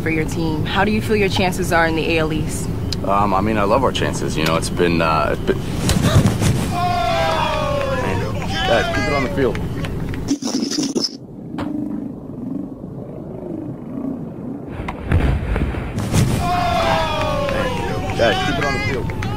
for your team. How do you feel your chances are in the AL East? Um, I mean, I love our chances. You know, it's been. Uh, it's been... Man, guys, keep it on the field. Man, guys, keep it on the field.